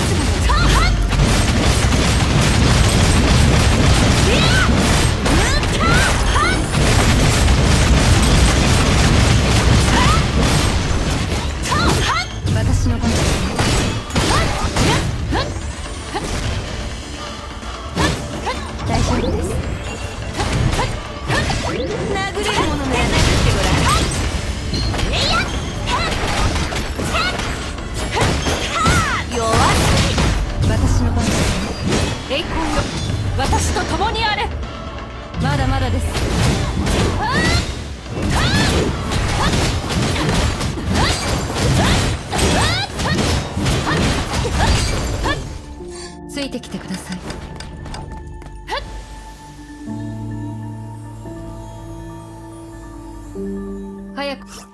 つもの栄光よ。私と共にあれ。まだまだです。ついてきてください。早く。